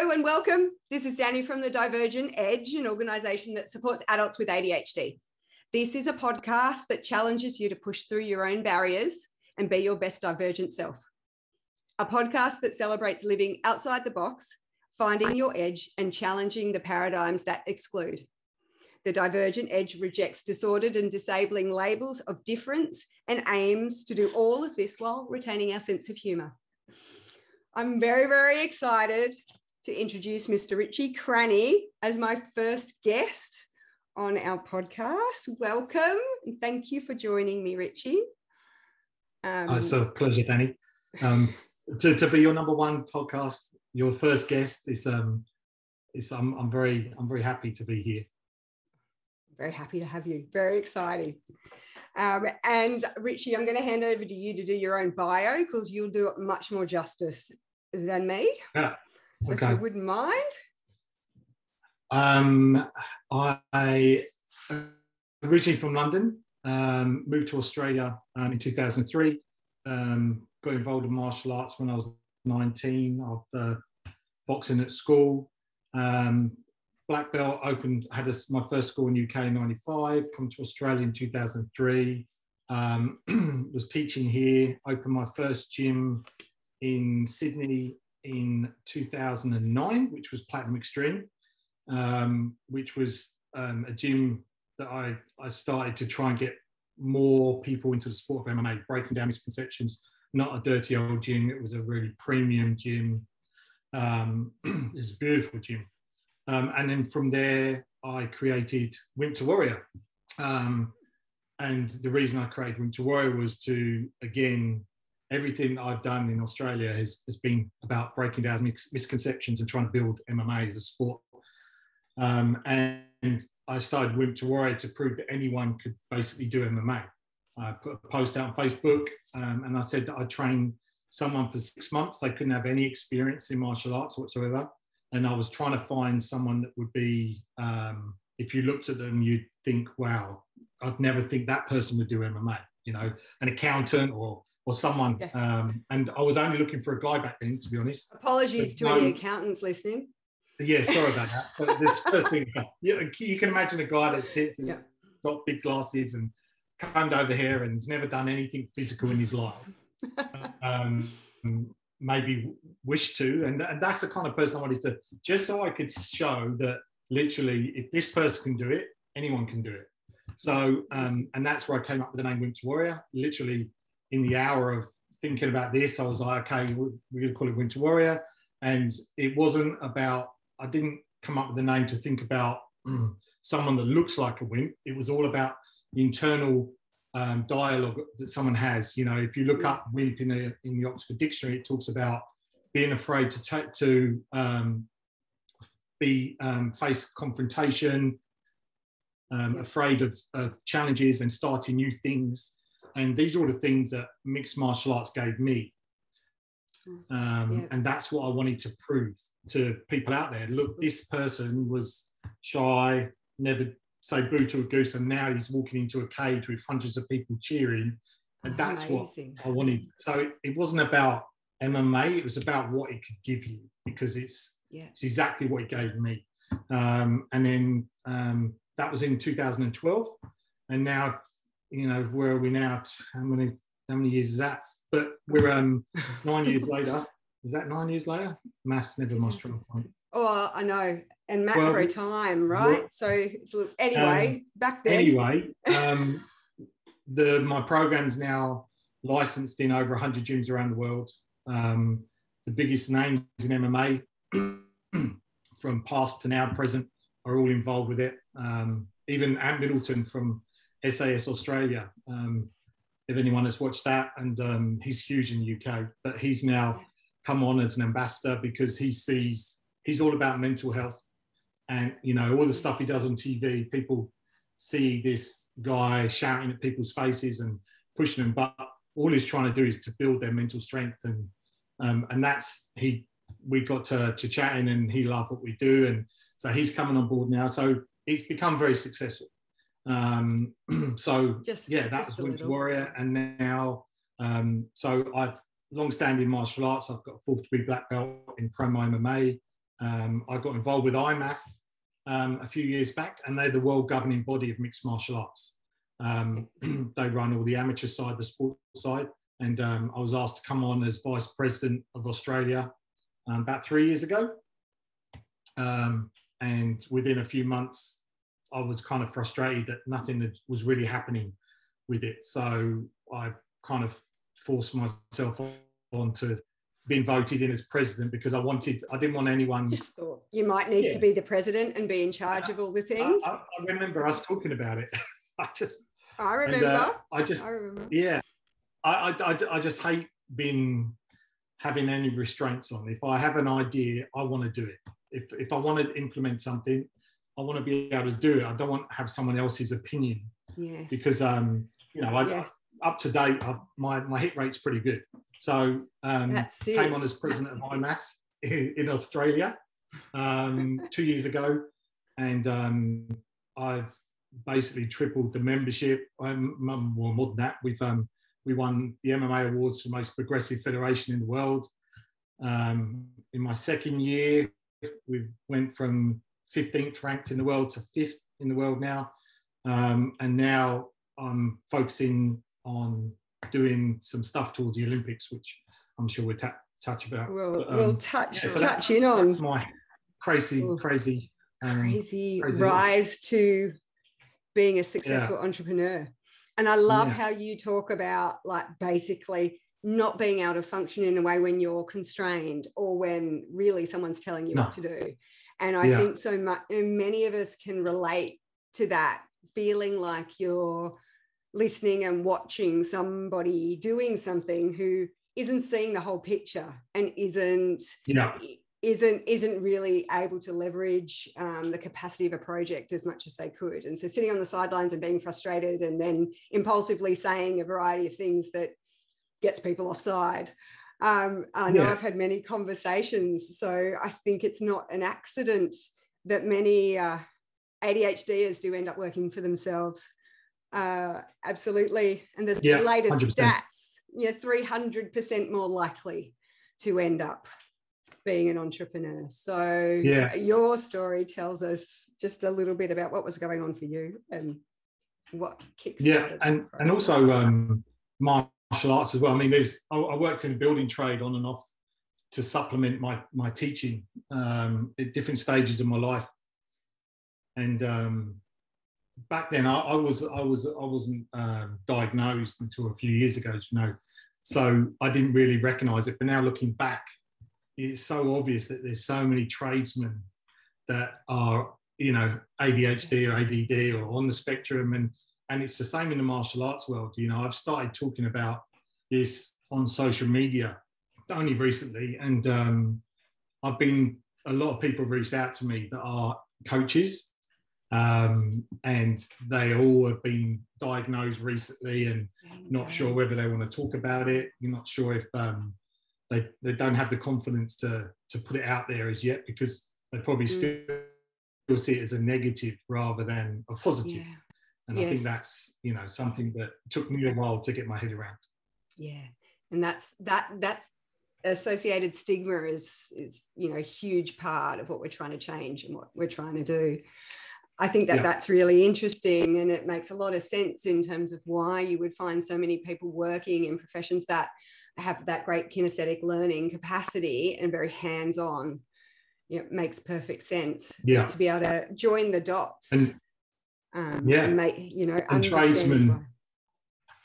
Hello and welcome. This is Dani from the Divergent Edge, an organisation that supports adults with ADHD. This is a podcast that challenges you to push through your own barriers and be your best divergent self. A podcast that celebrates living outside the box, finding your edge, and challenging the paradigms that exclude. The Divergent Edge rejects disordered and disabling labels of difference and aims to do all of this while retaining our sense of humour. I'm very, very excited to introduce Mr. Richie Cranny as my first guest on our podcast. Welcome and thank you for joining me, Richie. Um, it's a pleasure, Dani. Um, to, to be your number one podcast, your first guest is um, is I'm, I'm very I'm very happy to be here. Very happy to have you. Very exciting. Um, and Richie, I'm going to hand over to you to do your own bio because you'll do it much more justice than me. Yeah. So okay. if you wouldn't mind. Um, I originally from London, um, moved to Australia um, in 2003. Um, got involved in martial arts when I was 19 after boxing at school. Um, black belt opened, had a, my first school in UK in 95, come to Australia in 2003. Um, was teaching here, opened my first gym in Sydney in 2009, which was Platinum Extreme, um, which was um, a gym that I, I started to try and get more people into the sport of MMA, breaking down misconceptions. Not a dirty old gym, it was a really premium gym. Um, it was a beautiful gym. Um, and then from there, I created Wimp to Warrior. Um, and the reason I created Wimp to Warrior was to, again, everything I've done in Australia has, has been about breaking down mis- misconceptions and trying to build MMA as a sport. Um, and I started Wimp to Warrior to prove that anyone could basically do MMA. I put a post out on Facebook um, and I said that I trained someone for six months. They couldn't have any experience in martial arts whatsoever. And I was trying to find someone that would be, um, if you looked at them, you'd think, wow, I'd never think that person would do MMA, you know, an accountant or or someone. Yeah. Um, and I was only looking for a guy back then, to be honest. Apologies but to no, any accountants listening. Yeah, sorry about that. But this first thing, you, you can imagine a guy that sits and yeah. got big glasses and combed over hair and has never done anything physical in his life. um, maybe wish to, and, and that's the kind of person I wanted to, just so I could show that literally, if this person can do it, anyone can do it. So, um, and that's where I came up with the name Wimp to Warrior. Literally, in the hour of thinking about this, I was like, okay, we're going to call it Wimp to Warrior. And it wasn't about, I didn't come up with the name to think about mm, someone that looks like a wimp. It was all about the internal um, dialogue that someone has. You know, if you look up wimp in the, in the Oxford Dictionary, it talks about being afraid to take to um, be um, face confrontation, um, afraid of, of, challenges and starting new things. And these are all the things that mixed martial arts gave me. Um, yeah. And that's what I wanted to prove to people out there. Look, this person was shy, never say boo to a goose, and now he's walking into a cage with hundreds of people cheering. And that's Amazing. what I wanted. So it, it, wasn't about MMA, it was about what it could give you because it's, yeah. it's exactly what it gave me. Um, and then um, that was in 2012. And now you know, where are we now? How many how many years is that? But we're um nine years later. Is that nine years later? Maths never my strong point. Oh, I know. And macro well, time, right? Well, so anyway, um, back then. Anyway, um, the my program's now licensed in over 100 gyms around the world. Um, the biggest names in MMA, from past to now present, are all involved with it. Um, even Ant Middleton from SAS Australia. Um, if anyone has watched that, and um, he's huge in the UK, but he's now come on as an ambassador because he sees he's all about mental health, and you know all the stuff he does on TV. People see this guy shouting at people's faces and pushing them, but all he's trying to do is to build their mental strength, and um, and that's he. We got to, to chatting, and he loved what we do, and so he's coming on board now. So it's become very successful. Um, so just, yeah, that was Wimp to Warrior, and now um, so I've long-standing martial arts. I've got a fourth degree black belt in Pro MMA. um, I got involved with IMMAF um, a few years back, and they're the world governing body of mixed martial arts. Um, they run all the amateur side, the sport side, and um, I was asked to come on as vice president of Australia um, about three years ago. Um, and within a few months, I was kind of frustrated that nothing was really happening with it. So I kind of forced myself on to being voted in as president because I wanted, I didn't want anyone. Just thought you might need yeah. to be the president and be in charge of all the things. I, I remember us talking about it. I just. I remember. And, uh, I just. I remember. Yeah. I, I, I just hate being having any restraints on. If I have an idea, I want to do it. If, if I want to implement something, I want to be able to do it. I don't want to have someone else's opinion. Yes. Because um, you know, I, yes. up to date, I, my my hit rate's pretty good. So um, came on as president of IMMAF in, in Australia um, two years ago, and um, I've basically tripled the membership. Um, well, more than that, we've um, we won the MMA awards for most progressive federation in the world. Um, in my second year, we went from 15th ranked in the world to fifth in the world now. Um, and now I'm focusing on doing some stuff towards the Olympics, which I'm sure we'll ta- touch about. We'll, but, um, we'll touch yeah, so touch in on. That's my crazy, Ooh, crazy, um, crazy, crazy rise life. to being a successful yeah. entrepreneur. And I love yeah. how you talk about like basically not being able to function in a way when you're constrained or when really someone's telling you no. what to do. And I yeah. think so much, many of us can relate to that feeling like you're listening and watching somebody doing something who isn't seeing the whole picture and isn't yeah. isn't isn't really able to leverage um, the capacity of a project as much as they could. And so sitting on the sidelines and being frustrated and then impulsively saying a variety of things that gets people offside um, i know yeah. i've had many conversations so i think it's not an accident that many uh, adhders do end up working for themselves uh, absolutely and the yeah, latest 100%. stats you know 300% more likely to end up being an entrepreneur. So yeah. your story tells us just a little bit about what was going on for you and what kicks. Yeah, and and also um, martial arts as well. I mean, there's I, I, worked in the building trade on and off to supplement my my teaching um, at different stages of my life, and um, back then I, I, was I was I wasn't um, diagnosed until a few years ago, you know. So I didn't really recognise it. But now looking back, it's so obvious that there's so many tradesmen that are you know ADHD or ADD or on the spectrum and and it's the same in the martial arts world you know I've started talking about this on social media only recently and um, I've been a lot of people have reached out to me that are coaches um, and they all have been diagnosed recently and not sure whether they want to talk about it you're not sure if um, they, they don't have the confidence to to put it out there as yet because they probably mm. still see it as a negative rather than a positive. Yeah. And yes. I think that's you know something that took me a while to get my head around. Yeah, and that's that that's associated stigma is is you know a huge part of what we're trying to change and what we're trying to do. I think that yeah. that's really interesting and it makes a lot of sense in terms of why you would find so many people working in professions that have that great kinesthetic learning capacity and very hands-on you know, makes perfect sense yeah to be able to join the dots and um, yeah. and make you know and tradesmen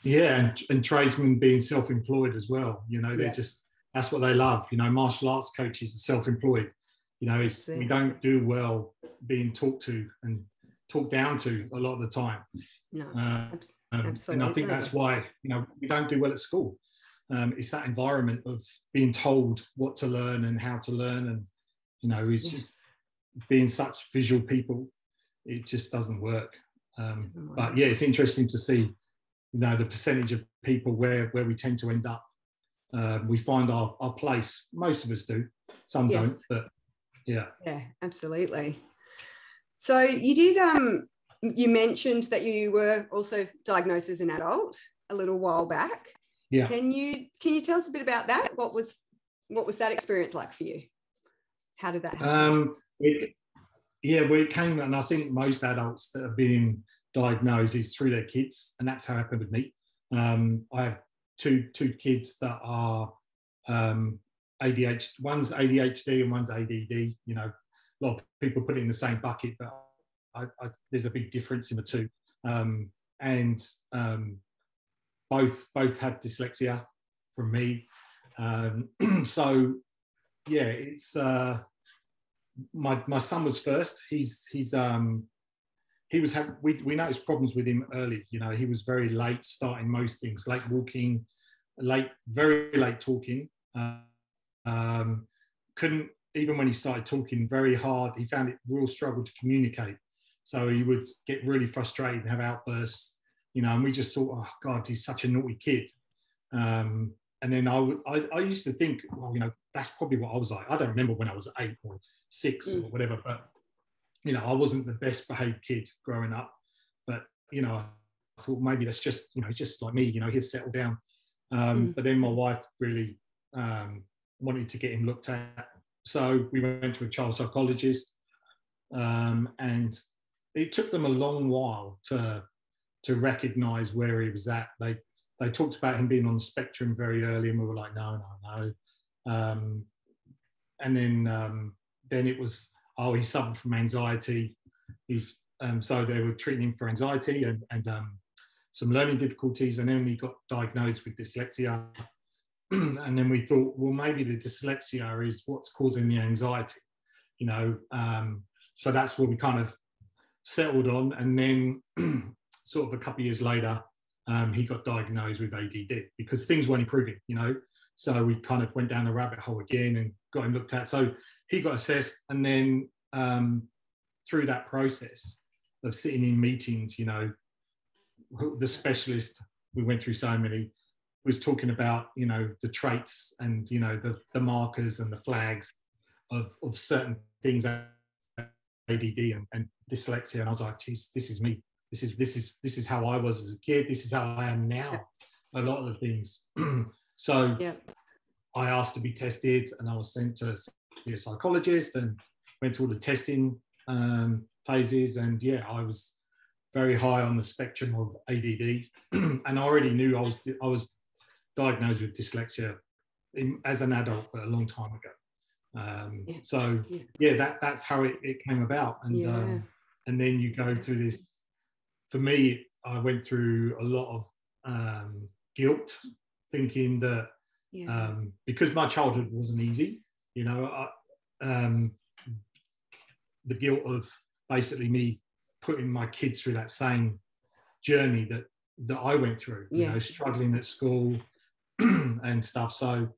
yeah and, and tradesmen being self-employed as well. You know they're yeah. just that's what they love. You know martial arts coaches are self-employed. You know it's we don't do well being talked to and talked down to a lot of the time. No uh, um, and i think that's why you know we don't do well at school. Um, it's that environment of being told what to learn and how to learn and you know it's yes. just being such visual people it just doesn't work um, but yeah it's interesting to see you know the percentage of people where where we tend to end up um, we find our, our place most of us do some yes. don't but yeah yeah absolutely so you did um you mentioned that you were also diagnosed as an adult a little while back yeah. Can you can you tell us a bit about that? What was what was that experience like for you? How did that happen? Um, it, yeah, it came, and I think most adults that have been diagnosed is through their kids, and that's how it happened with me. Um, I have two two kids that are um, ADHD. One's ADHD and one's ADD. You know, a lot of people put it in the same bucket, but I, I, there's a big difference in the two. Um, and um, both both had dyslexia from me. Um, so yeah, it's uh, my my son was first. He's he's um he was had we we noticed problems with him early. You know, he was very late starting most things, late walking, late very late talking. Uh, um, couldn't even when he started talking very hard. He found it real struggle to communicate. So he would get really frustrated and have outbursts. You know, and we just thought, oh God, he's such a naughty kid. Um, and then I, I, I used to think, well, you know, that's probably what I was like. I don't remember when I was eight or six mm. or whatever, but you know, I wasn't the best behaved kid growing up. But you know, I thought maybe that's just you know, he's just like me. You know, he's settled down. Um, mm. But then my wife really um, wanted to get him looked at, so we went to a child psychologist, um, and it took them a long while to to recognise where he was at. They they talked about him being on the spectrum very early, and we were like, no, no, no. Um, and then um, then it was, oh, he suffered from anxiety. He's um, so they were treating him for anxiety and, and um, some learning difficulties, and then he got diagnosed with dyslexia. and then we thought, well, maybe the dyslexia is what's causing the anxiety, you know. Um, so that's what we kind of settled on, and then sort of a couple of years later, um, he got diagnosed with ADD because things weren't improving, you know. So we kind of went down the rabbit hole again and got him looked at. So he got assessed, and then um, through that process of sitting in meetings, you know, the specialist we went through so many was talking about you know the traits and you know the, the markers and the flags of, of certain things ADD and, and dyslexia and I was like geez this is me this is this is this is how I was as a kid. This is how I am now. A lot of the things. so yeah. I asked to be tested, and I was sent to see a psychologist and went through all the testing um, phases. And yeah, I was very high on the spectrum of ADD, and I already knew I was I was diagnosed with dyslexia in, as an adult, but a long time ago. Um, yeah. So yeah. yeah, that that's how it, it came about, and yeah. um, and then you go through this for me, I went through a lot of um, guilt, thinking that um, because my childhood wasn't easy, you know, I, um, the guilt of basically me putting my kids through that same journey that that I went through, yeah. you know, struggling at school and stuff. So,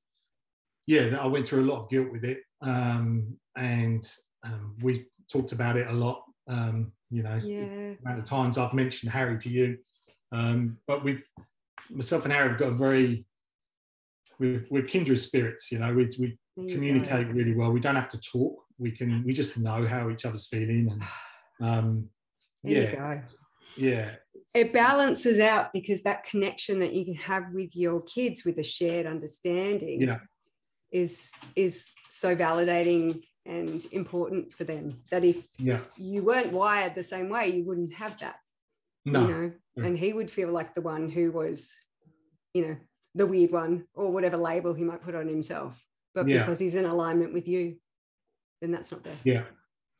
yeah, that I went through a lot of guilt with it, um, and um, we talked about it a lot um, you know, yeah. amount of times I've mentioned Harry to you, um, but with myself and Harry have got a very we're, we're kindred spirits. You know, we we communicate really well. We don't have to talk. We can we just know how each other's feeling, and um, yeah, yeah. It balances out because that connection that you can have with your kids with a shared understanding yeah. is is so validating and important for them that if yeah. you weren't wired the same way you wouldn't have that no. you know and he would feel like the one who was you know the weird one or whatever label he might put on himself. But yeah. because he's in alignment with you then that's not there yeah.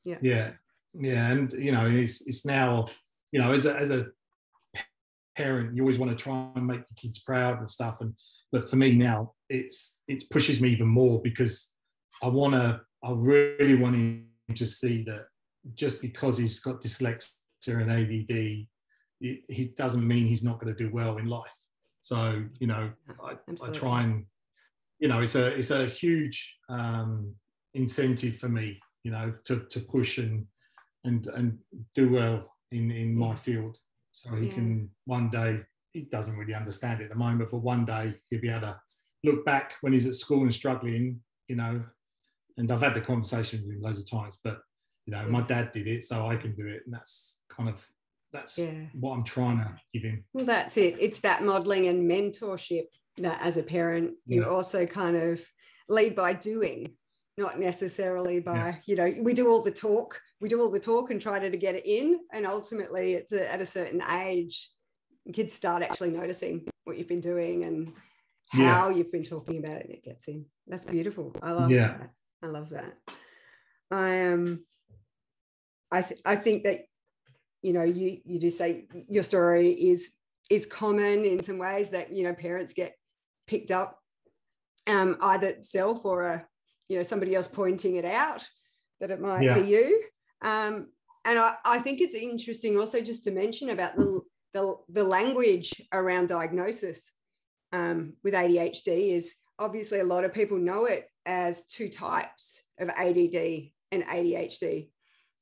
Yeah. Yeah. Yeah. And you know it's it's now you know as a as a parent you always want to try and make the kids proud and stuff. And but for me now it's it pushes me even more because i want to I really want him to see that just because he's got dyslexia and ADD, it, he doesn't mean he's not going to do well in life. So you know, I, I, try and you know, it's a it's a huge um, incentive for me, you know, to to push and and and do well in in my field. So he yeah. can one day he doesn't really understand it at the moment, but one day he'll be able to look back when he's at school and struggling, you know, and I've had the conversation with him loads of times, but you know, my dad did it, so I can do it, and that's kind of that's yeah. what I'm trying to give him. Well, that's it. It's that modeling and mentorship that, as a parent, yeah. you also kind of lead by doing. not necessarily by yeah. you know we do all the talk we do all the talk and try to, to get it in and ultimately it's a, at a certain age kids start actually noticing what you've been doing and how you've been talking about it and it gets in that's beautiful i love yeah. that i love that i am um, i th- i think that you know you you do say your story is is common in some ways that you know parents get picked up um, either self or a you know somebody else pointing it out that it might yeah. be you. Um, and I, I think it's interesting also just to mention about the the, the language around diagnosis um, with ADHD is obviously a lot of people know it as two types of ADD and ADHD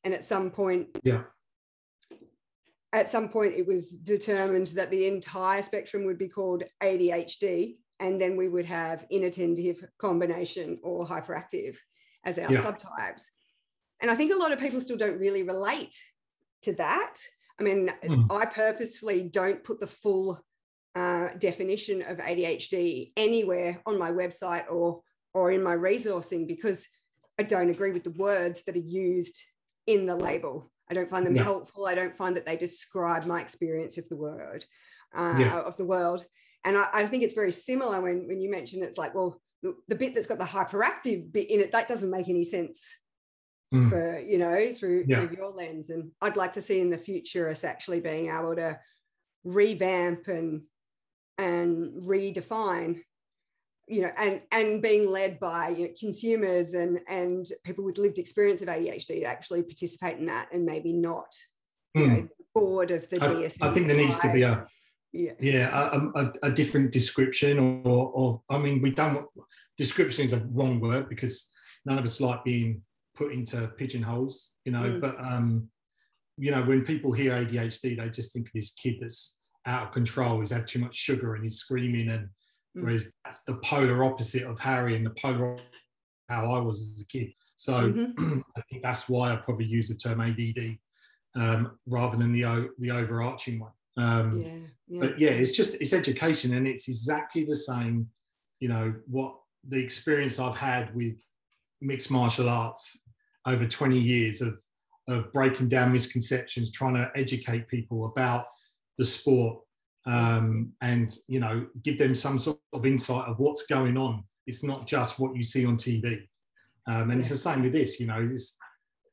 and at some point yeah at some point it was determined that the entire spectrum would be called ADHD and then we would have inattentive combination or hyperactive as our yeah. subtypes. And I think a lot of people still don't really relate to that. I mean, mm. I purposefully don't put the full uh, definition of ADHD anywhere on my website or or in my resourcing because I don't agree with the words that are used in the label. I don't find them no. helpful. I don't find that they describe my experience of the word uh, yeah. of the world. And I, I, think it's very similar when, when you mention it's like, well, the, the, bit that's got the hyperactive bit in it, that doesn't make any sense mm. for, you know, through, yeah. through your lens. And I'd like to see in the future us actually being able to revamp and and redefine you know and and being led by you know, consumers and and people with lived experience of adhd to actually participate in that and maybe not mm. know, hmm. board of the I, DSM I think there needs to be a yeah, yeah a, a, a, different description or, or i mean we don't description is a wrong word because none of us like being put into pigeonholes you know mm. but um you know when people hear adhd they just think of this kid that's out of control he's had too much sugar and he's screaming and. Whereas that's the polar opposite of harry and the polar how i was as a kid so mm-hmm. i think that's why i probably use the term add um, rather than the the overarching one um, yeah, yeah. But yeah, it's just it's education, and it's exactly the same. You know what the experience I've had with mixed martial arts over 20 years of of breaking down misconceptions, trying to educate people about the sport, um, and you know give them some sort of insight of what's going on. It's not just what you see on TV, um, and it's the same with this. You know, it's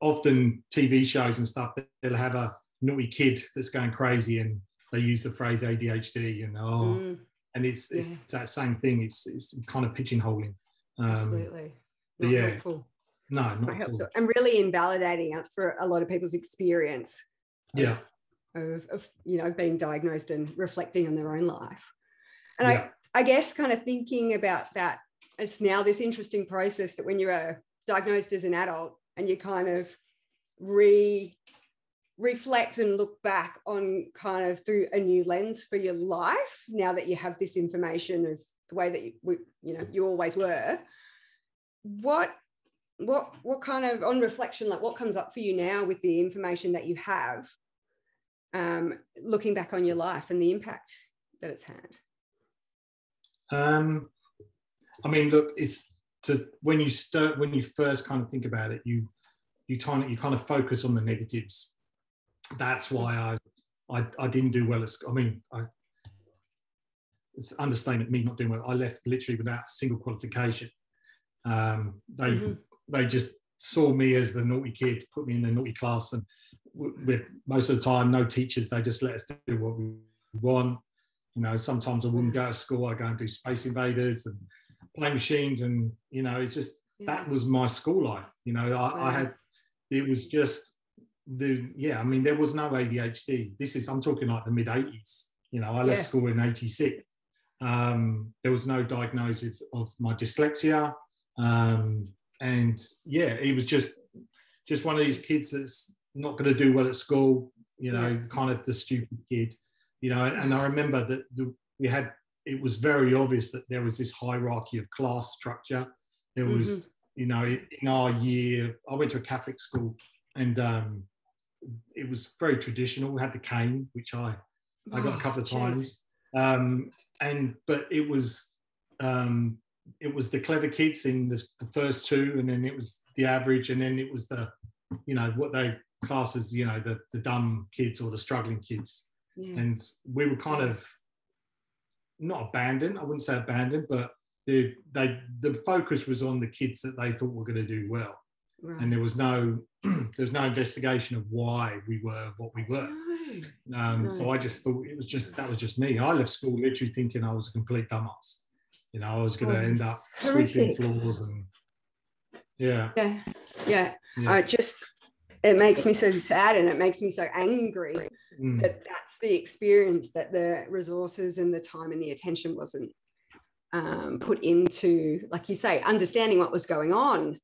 often TV shows and stuff. They'll have a naughty kid that's going crazy and they use the phrase ADHD and oh, mm. and it's, it's yeah. that same thing. It's it's kind of pigeonholing. Um, Absolutely. Not yeah. helpful. No, not helpful. And really invalidating for a lot of people's experience. Yeah. Of, of you know being diagnosed and reflecting on their own life. And yeah. I I guess kind of thinking about that, it's now this interesting process that when you're diagnosed as an adult and you kind of re reflect and look back on kind of through a new lens for your life now that you have this information of the way that you you know you always were what what what kind of on reflection like what comes up for you now with the information that you have um, looking back on your life and the impact that it's had um, i mean look it's to when you start when you first kind of think about it you you kind of you kind of focus on the negatives that's why I, I, I didn't do well at school. I mean, I, it's understatement me not doing well. I left literally without a single qualification. Um, they mm-hmm. they just saw me as the naughty kid, put me in the naughty class, and with most of the time, no teachers. They just let us do what we want. You know, sometimes I wouldn't go to school. I go and do Space Invaders and play machines, and you know, it's just yeah. that was my school life. You know, I, wow. I had it was just the yeah, I mean, there was no ADHD. This is I'm talking like the mid 80s. You know, I left yeah. school in 86. Um, there was no diagnosis of my dyslexia. Um, and yeah, it was just just one of these kids that's not going to do well at school, you know, yeah. kind of the stupid kid, you know. And I remember that the, we had it was very obvious that there was this hierarchy of class structure. There was, mm-hmm. you know, in our year, I went to a Catholic school, and um, it was very traditional. We had the cane, which I I got a couple of oh, times. Um, and but it was um, it was the clever kids in the, the, first two, and then it was the average, and then it was the, you know, what they class as, you know, the, the dumb kids or the struggling kids. Yeah. And we were kind of not abandoned, I wouldn't say abandoned, but the, they, the focus was on the kids that they thought were going to do well. Right. And there was no there was no investigation of why we were what we were. No. Um, no. So I just thought it was just that was just me. I left school literally thinking I was a complete dumbass. You know, I was going to oh, end up horrific. sweeping floors and yeah, yeah, yeah. yeah. I just it makes me so sad and it makes me so angry mm. that that's the experience that the resources and the time and the attention wasn't um, put into, like you say, understanding what was going on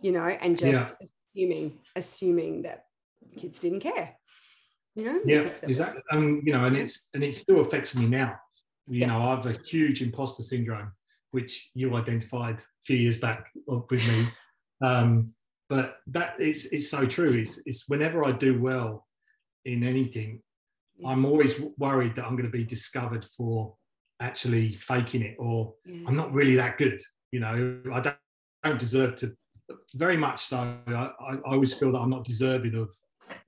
you know, and just yeah. assuming assuming that kids didn't care. You know? Yeah, exactly. Um, you know, and it's and it still affects me now. You yeah. know, I have a huge imposter syndrome, which you identified a few years back with me. Um, but that is it's so true. It's, it's whenever I do well in anything. I'm always worried that I'm going to be discovered for actually faking it or yeah. I'm not really that good. You know, I don't, don't deserve to very much so. I, I, always feel that I'm not deserving of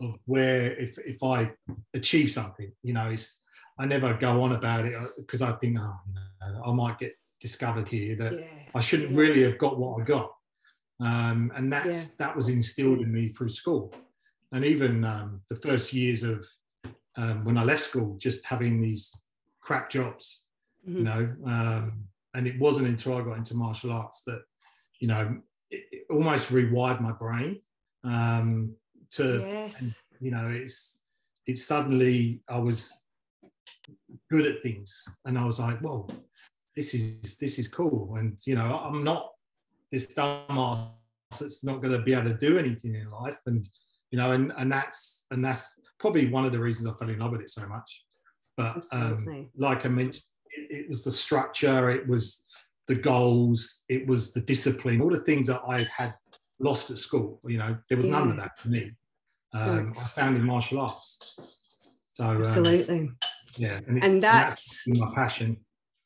of where if if I achieve something, you know, it's I never go on about it because uh, I think, oh, no, I might get discovered here that yeah. I shouldn't yeah. really have got what I got. Um, and that's yeah. that was instilled in me through school, and even um, the first years of um, when I left school, just having these crap jobs, mm-hmm. you know. Um, and it wasn't until I got into martial arts that, you know, it, it almost rewired my brain um, to, yes. and, you know, it's it's suddenly I was good at things, and I was like, whoa, this is this is cool, and you know, I'm not this dumbass that's not going to be able to do anything in life, and you know, and and that's and that's probably one of the reasons I fell in love with it so much. But um, like I mentioned, it, it was the structure, it was the goals, it was the discipline, all the things that I had lost at school. You know, there was yeah. none of that for me. Um, I found in martial arts. So um, absolutely, um, yeah, and, and that's, and that's my passion.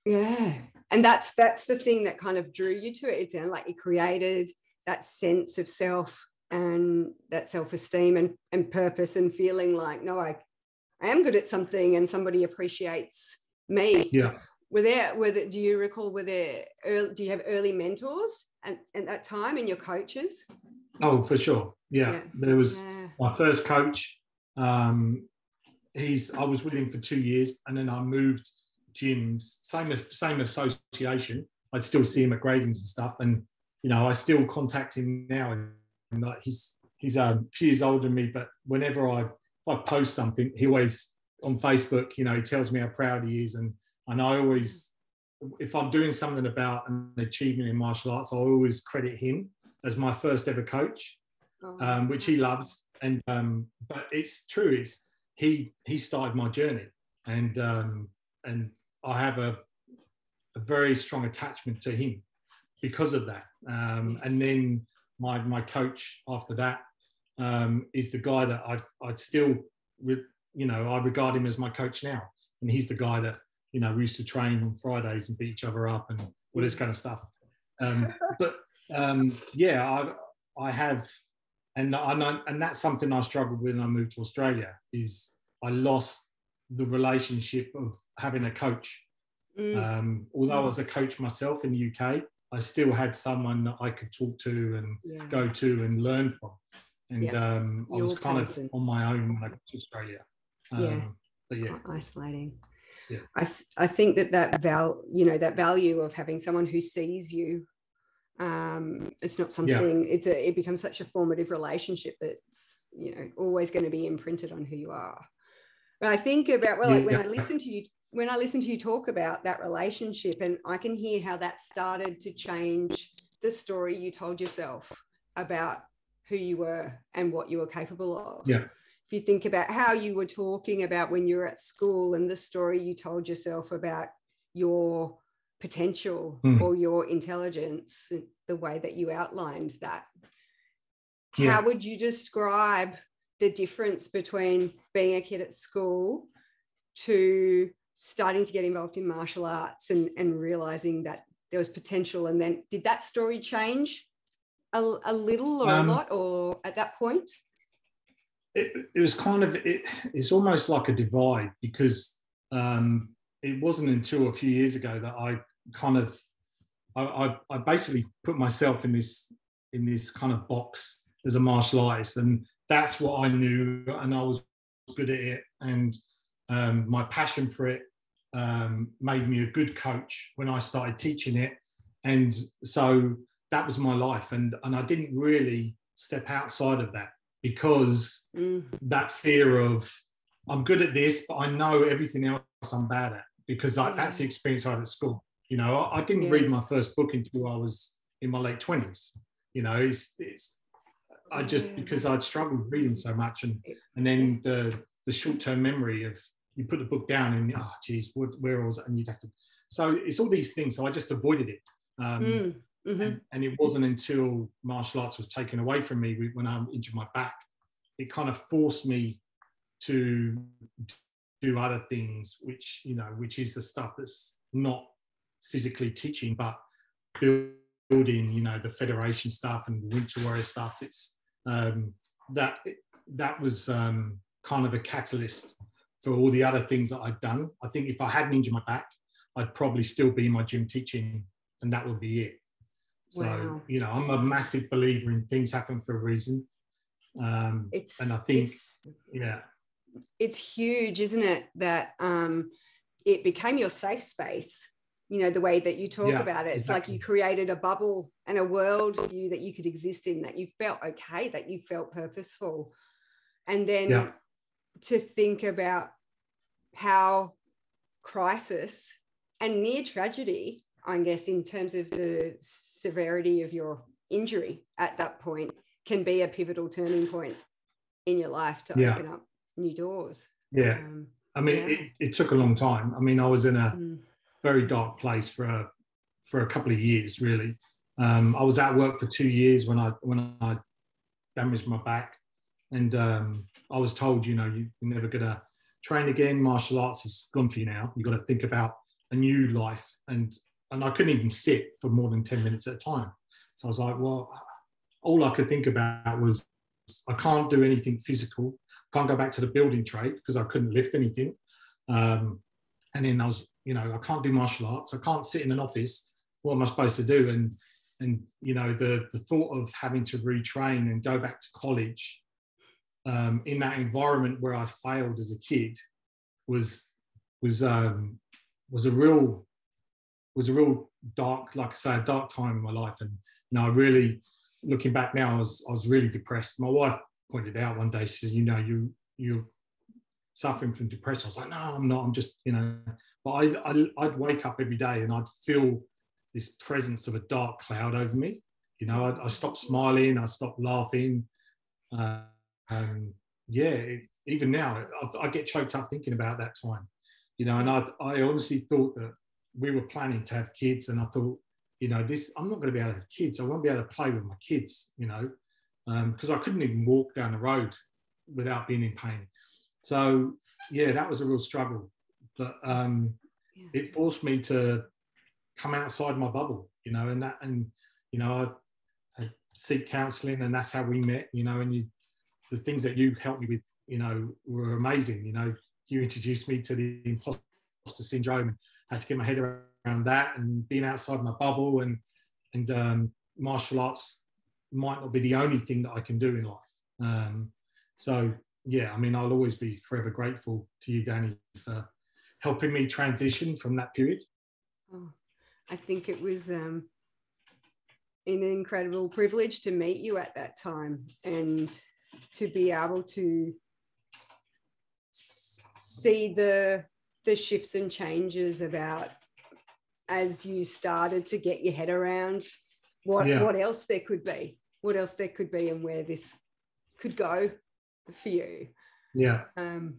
Yeah, and that's that's the thing that kind of drew you to it. It's like it created that sense of self and that self-esteem and, and purpose and feeling like no I, I am good at something and somebody appreciates me yeah were there were there, do you recall were there early, do you have early mentors at, at that time and your coaches oh for sure yeah, yeah. there was yeah. my first coach um he's i was with him for two years and then i moved gyms same same association i'd still see him at gradings and stuff and you know i still contact him now and like he's he's um, a few years older than me but whenever i if i post something he always on facebook you know he tells me how proud he is and and I always, if I'm doing something about an achievement in martial arts, I always credit him as my first ever coach, oh. um, which he loves. And um, but it's true. It's he he started my journey, and um, and I have a a very strong attachment to him because of that. Um, and then my my coach after that um, is the guy that I I still you know I regard him as my coach now, and he's the guy that you know, we used to train on Fridays and beat each other up and all this kind of stuff. Um, but um, yeah, I, I have, and I know, and that's something I struggled with when I moved to Australia. Is I lost the relationship of having a coach. Mm. Um, although I was a coach myself in the UK, I still had someone that I could talk to and yeah. go to and learn from. And yeah. um, I was kind person. of on my own when I got to Australia. Um, yeah. But yeah. Isolating yeah. I, th- I think that that val you know that value of having someone who sees you um it's not something yeah. it's a it becomes such a formative relationship that's you know always going to be imprinted on who you are but i think about well like when i listen to you when i listen to you talk about that relationship and i can hear how that started to change the story you told yourself about who you were and what you were capable of yeah if you think about how you were talking about when you were at school and the story you told yourself about your potential mm. or your intelligence, the way that you outlined that, yeah. how would you describe the difference between being a kid at school to starting to get involved in martial arts and, and realizing that there was potential. And then did that story change a, a little or um, a lot, or at that point? It, it was kind of it, it's almost like a divide because um, it wasn't until a few years ago that I kind of I, I, I basically put myself in this in this kind of box as a martial artist, and that's what I knew, and I was good at it, and um, my passion for it um, made me a good coach when I started teaching it, and so that was my life, and and I didn't really step outside of that because mm. that fear of I'm good at this, but I know everything else I'm bad at because I, that's the experience I had at school. You know, I, I didn't yes. read my first book until I was in my late twenties. You know, it's it's I just because I'd struggled reading so much, and and then the the short term memory of you put the book down and oh geez, what, where was it? And you'd have to. So it's all these things. So I just avoided it. Um, mm, mm-hmm. and, and, it wasn't until martial arts was taken away from me when I injured my back, it kind of forced me to do other things, which you know, which is the stuff that's not physically teaching, but building, you know, the federation stuff and wimp to warrior stuff. It's um, that that was um, kind of a catalyst for all the other things that I've done. I think if I hadn't injured my back, I'd probably still be in my gym teaching, and that would be it. So wow. you know, I'm a massive believer in things happen for a reason. Um, it's, and I think, yeah, it's huge, isn't it? That um, it became your safe space. You know, the way that you talk yeah, about it, it's exactly. like you created a bubble and a world view that you could exist in, that you felt okay, that you felt purposeful. And then yeah. to think about how crisis and near tragedy, I guess, in terms of the severity of your injury at that point, can be a pivotal turning point in your life to yeah. open up new doors. Yeah. Um, I mean. It, it, took a long time. I mean, I was in a mm. Very dark place for a, for a couple of years, really. Um, I was at work for two years when I when I damaged my back, and um, I was told, you know, you're never gonna train again. Martial arts is gone for you now. You've got to think about a new life, and and I couldn't even sit for more than ten minutes at a time. So I was like, well, all I could think about was I can't do anything physical can't go back to the building trade because I couldn't lift anything. Um, and then I was, you know, I can't do martial arts. I can't sit in an office. What am I supposed to do? And and you know, the the thought of having to retrain and go back to college um, in that environment where I failed as a kid was was um, was a real was a real dark, like I say, a dark time in my life. And you know, I really looking back now, I was I was really depressed. My wife pointed out one day, she said, you know, you you're suffering from depression. I was like, no, I'm not. I'm just, you know, but I, I I'd wake up every day and I'd feel this presence of a dark cloud over me. You know, I, I stopped smiling, I stopped laughing. Uh, um, yeah, it, even now, I, I, get choked up thinking about that time. You know, and I, I honestly thought that we were planning to have kids, and I thought, you know, this I'm not going to be able to have kids. I won't be able to play with my kids. You know, because um, I couldn't even walk down the road without being in pain. So yeah, that was a real struggle, but um, yeah. it forced me to come outside my bubble, you know, and that and you know I, I seek counselling, and that's how we met, you know, and you, the things that you helped me with, you know, were amazing. You know, you introduced me to the imposter syndrome, and had to get my head around that, and being outside my bubble, and and um, martial arts might not be the only thing that I can do in life. Um, so yeah, I mean, I'll always be forever grateful to you, Dani, for helping me transition from that period. Oh, I think it was um, an incredible privilege to meet you at that time and to be able to see the the shifts and changes about as you started to get your head around what yeah. what else there could be what else there could be and where this could go for you. Yeah. Um,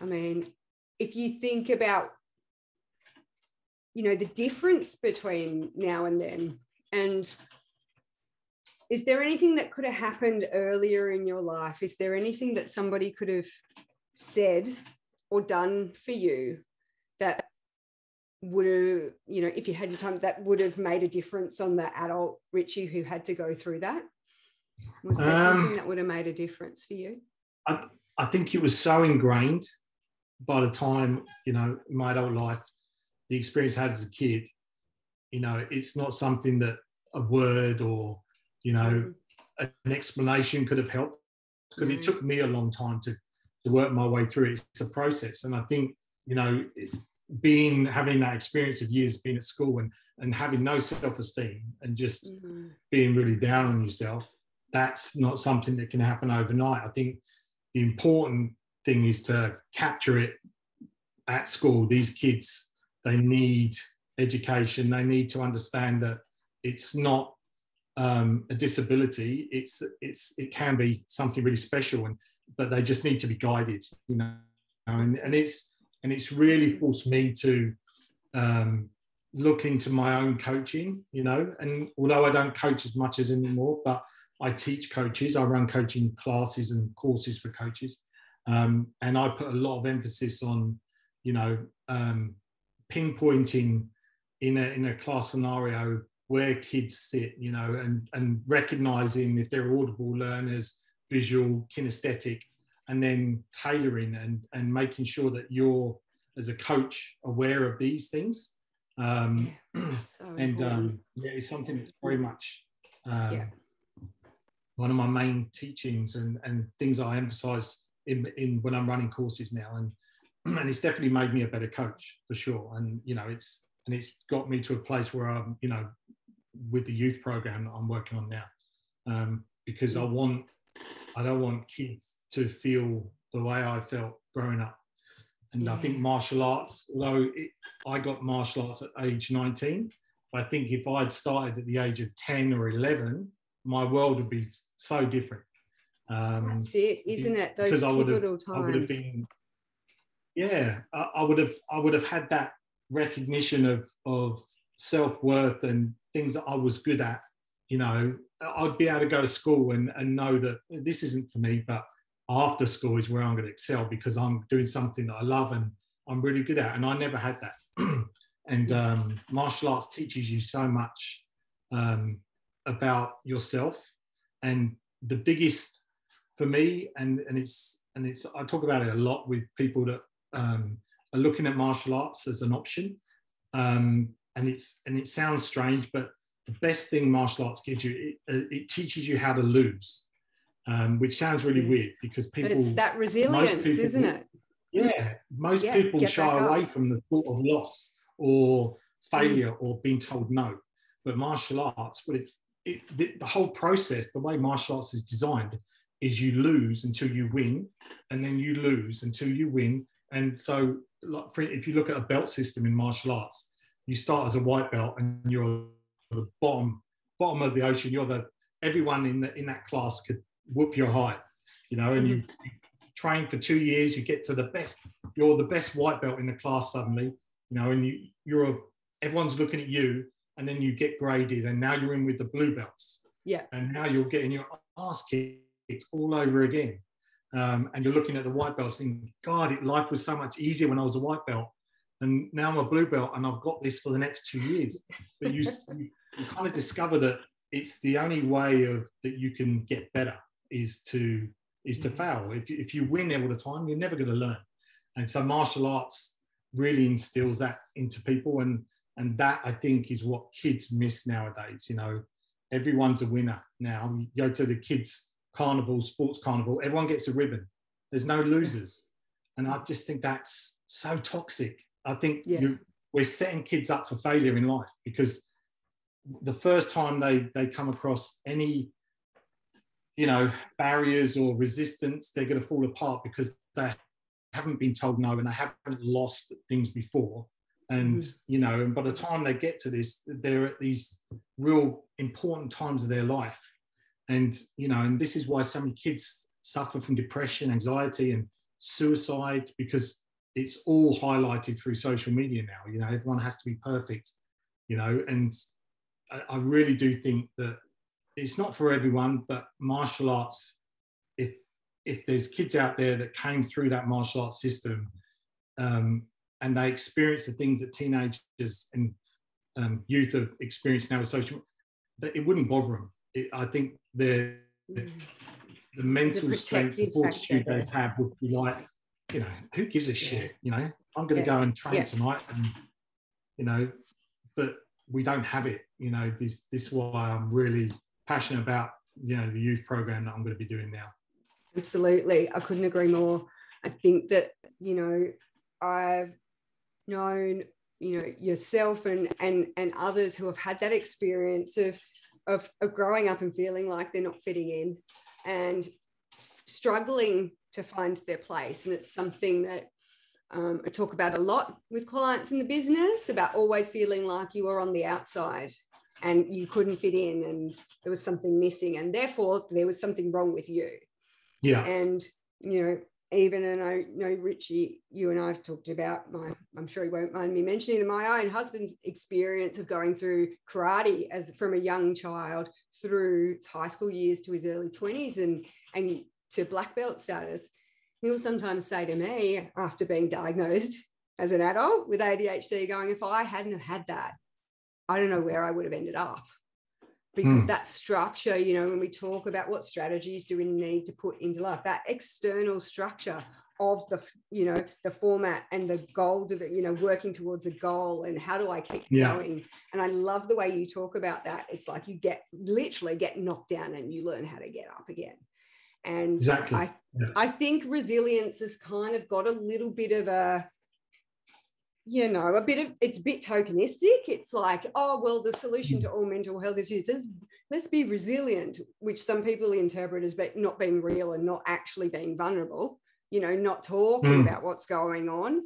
I mean, if you think about, you know, the difference between now and then, and is there anything that could have happened earlier in your life? Is there anything that somebody could have said or done for you that would have, you know, if you had your time, that would have made a difference on the adult Richie who had to go through that? Was there um, something that would have made a difference for you? I, I think it was so ingrained by the time, you know, my adult life, the experience I had as a kid, you know, it's not something that a word or, you know, mm. an explanation could have helped because mm. it took me a long time to, to work my way through it. It's a process. And I think, you know, being having that experience of years being at school and and having no self-esteem and just mm-hmm. being really down on yourself that's not something that can happen overnight i think the important thing is to capture it at school. These kids they need education. They need to understand that it's not um, a disability. It's it's it can be something really special and but they just need to be guided you know? And, and it's and it's really forced me to um, look into my own coaching you know? And although i don't coach as much as anymore but i teach coaches. I run coaching classes and courses for coaches. Um, and i put a lot of emphasis on you know um, pinpointing in a in a class scenario where kids sit you know and and recognizing if they're audible learners visual kinesthetic and then tailoring and, and making sure that you're as a coach aware of these things. Um, yeah, so and um, yeah, it's something that's very much um, yeah. One of my main teachings and, and things I emphasize in, in when I'm running courses now and and it's definitely made me a better coach for sure and you know it's and it's got me to a place where I'm you know with the youth program that I'm working on now um, because I want I don't want kids to feel the way I felt growing up. And yeah. I think martial arts, although it, I got martial arts at age 19, I think if I'd started at the age of 10 or 11, my world would be so different. Um, That's it, isn't it? Those because I would have, times. I would have been, yeah, I, I would have, I would have had that recognition of of self worth and things that I was good at. You know, I'd be able to go to school and, and know that this isn't for me, but after school is where I'm going to excel because I'm doing something that I love and I'm really good at. And I never had that. and um, martial arts teaches you so much um, about yourself. And the biggest for me, and, and it's and it's I talk about it a lot with people that um, are looking at martial arts as an option. Um, and it's and it sounds strange, but the best thing martial arts gives you it, it teaches you how to lose um, which sounds really weird because people. But it's that resilience, people, isn't it? Yeah, most yeah, people shy away from the thought of loss or failure mm. or being told no. But martial arts, but it, it, the, the whole process, the way martial arts is designed, is you lose until you win, and then you lose until you win. And so, like, for, if you look at a belt system in martial arts, you start as a white belt and you're the bottom bottom of the ocean. You're the everyone in the in that class could whoop your height, you know, and you mm-hmm. train for two years, you get to the best, you're the best white belt in the class suddenly, you know, and you, you're a, everyone's looking at you and then you get graded and now you're in with the blue belts. Yeah. And now you're getting your ass kicked all over again. Um, and you're looking at the white belts thinking, God, it, life was so much easier when I was a white belt. And now I'm a blue belt and I've got this for the next two years. But you, you, you kind of discover that it's the only way of that you can get better is to is to mm. fail. If, if you win all the time, you're never going to learn. And so martial arts really instills that into people, and and that I think is what kids miss nowadays. You know, everyone's a winner now. You go to the kids' carnival, sports carnival, everyone gets a ribbon. There's no losers, and I just think that's so toxic. I think yeah. you, we're setting kids up for failure in life because the first time they they come across any you know, barriers or resistance, they're going to fall apart because they haven't been told no and they haven't lost things before. And, mm. you know, and by the time they get to this, they're at these real important times of their life. And, you know, and this is why so many kids suffer from depression, anxiety, and suicide because it's all highlighted through social media now. You know, everyone has to be perfect, you know, and I, I really do think that it's not for everyone, but martial arts, if if there's kids out there that came through that martial arts system, um, and they experience the things that teenagers and um, youth have experienced now with social that it wouldn't bother them. It, I think the mm. the mental strength, the fortitude they have would be like, you know, who gives a shit? You know, I'm going to yeah. go and train yeah. tonight, and you know, but we don't have it. You know, this this is why I'm really passionate about you know the youth program that I'm going to be doing now. Absolutely, I couldn't agree more. I think that you know I've known you know yourself and and and others who have had that experience of of, of growing up and feeling like they're not fitting in and struggling to find their place. And it's something that um, I talk about a lot with clients in the business about always feeling like you were on the outside and you couldn't fit in and there was something missing and therefore there was something wrong with you. Yeah. And you know even and I know Richie, you and I have talked about my, I'm sure he won't mind me mentioning my own husband's experience of going through karate as from a young child through high school years to his early 20s and and to black belt status. He will sometimes say to me after being diagnosed as an adult with ADHD, going, if I hadn't have had that, I don't know where I would have ended up because mm. that structure, you know, when we talk about what strategies do we need to put into life, that external structure of the, you know, the format and the goal of it, you know, working towards a goal and how do I keep yeah. going? And I love the way you talk about that. It's like you get literally get knocked down and you learn how to get up again. And exactly. I, yeah. I think resilience has kind of got a little bit of a you know, a bit of it's a bit tokenistic. It's like, oh, well, the solution to all mental health issues is let's be resilient, which some people interpret as not being real and not actually being vulnerable, you know, not talking mm. about what's going on.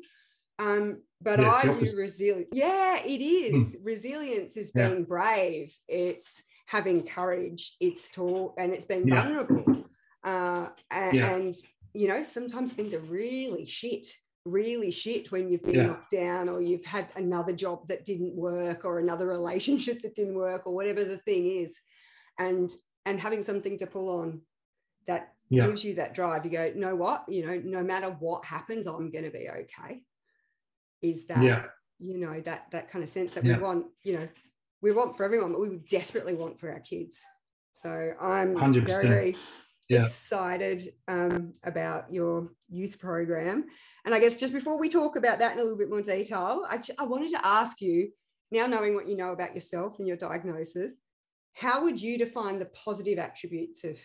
Um, but I view resilience. Yeah, it is. Mm. Resilience is being yeah. brave. It's having courage. It's talk and it's being yeah. vulnerable. Uh, and, yeah. and you know, sometimes things are really shit really shit when you've been yeah. knocked down or you've had another job that didn't work or another relationship that didn't work or whatever the thing is and and having something to pull on that yeah. gives you that drive you go know what you know no matter what happens i'm going to be okay is that yeah. you know that that kind of sense that we want you know we want for everyone but we desperately want for our kids so i'm 100%. very very yeah. excited um, about your youth program. And I guess just before we talk about that in a little bit more detail, I, I wanted to ask you now, knowing what you know about yourself and your diagnosis, how would you define the positive attributes of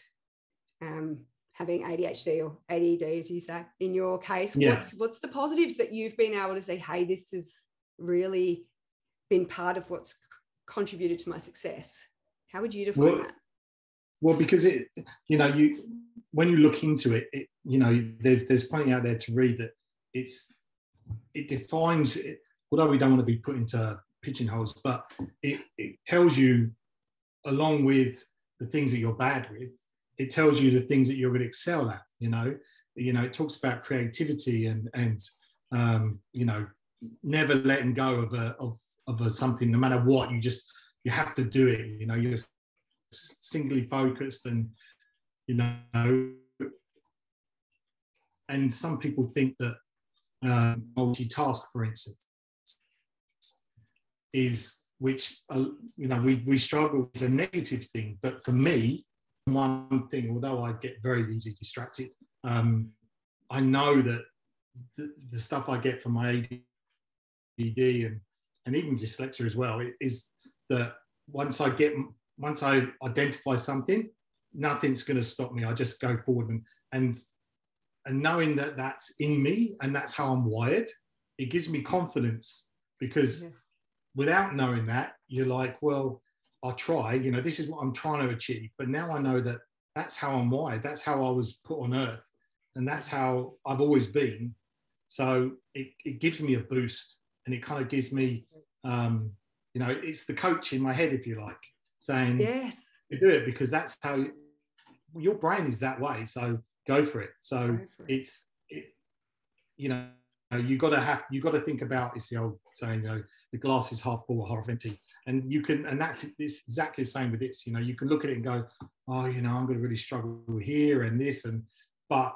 um, having ADHD or ADD, as you say, in your case? Yeah. What's, what's the positives that you've been able to say, hey, this has really been part of what's contributed to my success? How would you define well, that? Well, because it, you know, you when you look into it, it, you know, there's there's plenty out there to read that it's it defines it, although we don't want to be put into pigeonholes, but it, it tells you along with the things that you're bad with, it tells you the things that you're going to excel at. You know, you know, it talks about creativity and and um, you know, never letting go of a of of a something, no matter what. You just you have to do it. You know, you're singly focused and you know and some people think that um, multitask for instance is which uh, you know we, we struggle is a negative thing but for me one thing although i get very easily distracted um, i know that the, the, stuff i get from my add and and even dyslexia as well is that once i get once I identify something, nothing's going to stop me. I just go forward and and and knowing that that's in me and that's how I'm wired, it gives me confidence because yeah. without knowing that, you're like, well, I'll try. You know, this is what I'm trying to achieve. But now I know that that's how I'm wired. That's how I was put on earth, and that's how I've always been. So it, it gives me a boost, and it kind of gives me, um, you know, it's the coach in my head, if you like saying, yes, you do it because that's how you, your brain is that way. So go for it. So for it. it's, it, you know, you got to have, you got to think about, it's the old saying, you know, the glass is half full or half empty. And you can, and that's it's exactly the same with this. You know, you can look at it and go, oh, you know, I'm going to really struggle here and this, and but